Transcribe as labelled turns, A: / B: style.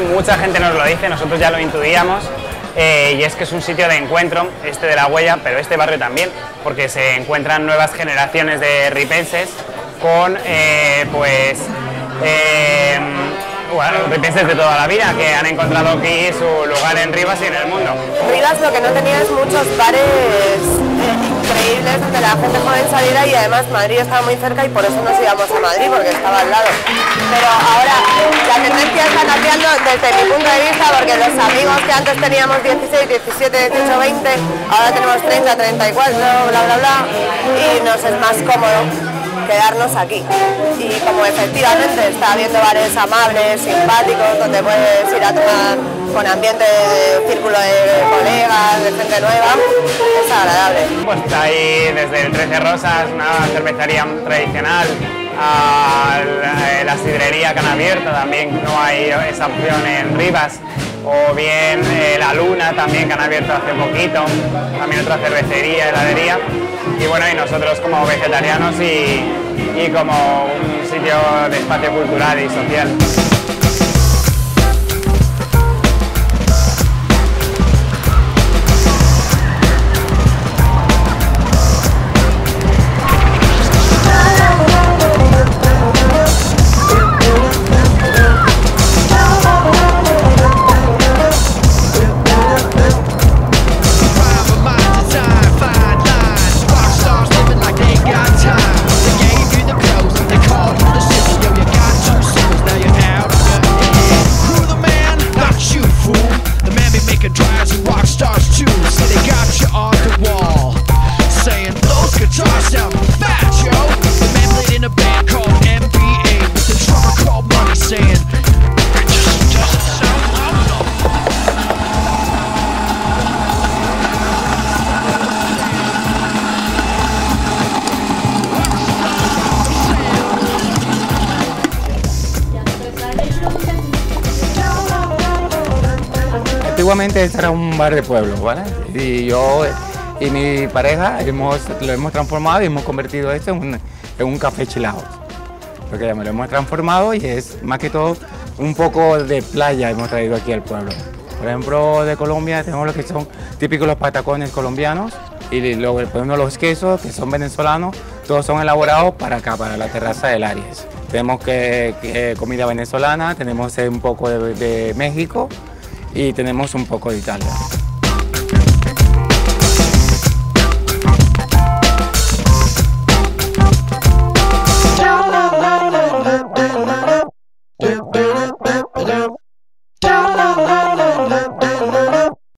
A: mucha gente nos lo dice, nosotros ya lo intuíamos, eh, y es que es un sitio de encuentro, este de la huella, pero este barrio también, porque se encuentran nuevas generaciones de ripenses con, eh, pues, eh, bueno, ripenses de toda la vida, que han encontrado aquí su lugar en Rivas y en el mundo.
B: Rivas lo que no tenía es muchos bares increíbles donde la gente joven saliera y además Madrid estaba muy cerca y por eso nos íbamos a Madrid porque estaba al lado. Pero ahora la tendencia está cambiando desde mi punto de vista porque los amigos que antes teníamos 16, 17, 18, 20, ahora tenemos 30, 34, bla bla bla y nos es más cómodo quedarnos aquí. Y como efectivamente está habiendo bares amables, simpáticos, donde puedes ir a tomar con ambiente de círculo de colegas, de gente nueva, es agradable.
A: Pues está ahí desde el 13 Rosas, una cervecería tradicional, a la sidrería que han abierto también, no hay esa opción en Rivas, o bien eh, La Luna también que han abierto hace poquito, también otra cervecería, heladería, y bueno, y nosotros como vegetarianos y, y como un sitio de espacio cultural y social.
C: Antiguamente este era un bar de pueblo, ¿vale? Y yo y mi pareja hemos, lo hemos transformado y hemos convertido esto en un, en un café chilao. Porque ya me lo hemos transformado y es más que todo un poco de playa hemos traído aquí al pueblo. Por ejemplo, de Colombia tenemos lo que son típicos los patacones colombianos y luego ponemos los quesos que son venezolanos, todos son elaborados para acá, para la terraza del Aries. Tenemos que, comida venezolana, tenemos un poco de, de México y tenemos un poco de Italia.